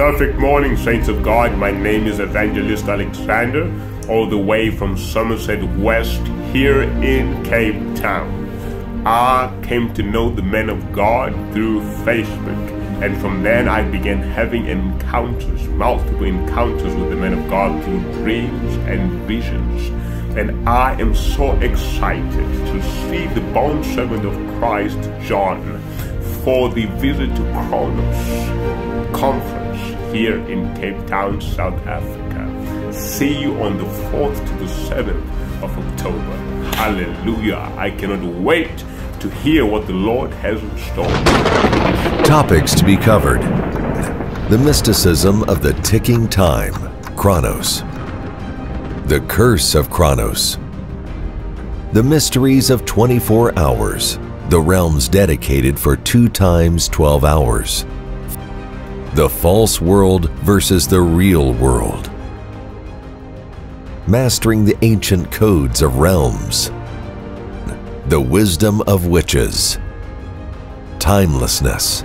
Perfect morning, saints of God. My name is Evangelist Alexander, all the way from Somerset West here in Cape Town. I came to know the men of God through Facebook, and from then I began having encounters, multiple encounters with the men of God through dreams and visions. And I am so excited to see the bond servant of Christ, John, for the visit to Chronos conference here in Cape Town, South Africa. See you on the 4th to the 7th of October. Hallelujah. I cannot wait to hear what the Lord has in store. Topics to be covered The mysticism of the ticking time, Chronos. The curse of Chronos. The mysteries of 24 hours, the realms dedicated for 2 times 12 hours. The false world versus the real world. Mastering the ancient codes of realms. The wisdom of witches. Timelessness.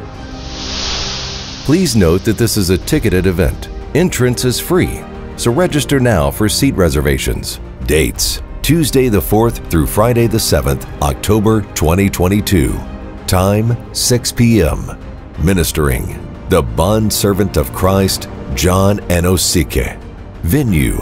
Please note that this is a ticketed event. Entrance is free, so register now for seat reservations. Dates Tuesday the 4th through Friday the 7th, October 2022. Time 6 p.m. Ministering the Bond Servant of Christ, John Anosike. Venue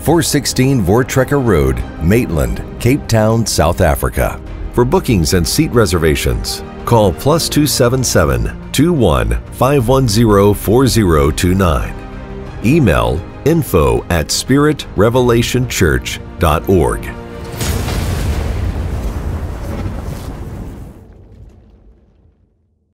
416 Voortrekker Road, Maitland, Cape Town, South Africa. For bookings and seat reservations, call plus 277 21 510 4029. Email info at spiritrevelationchurch.org.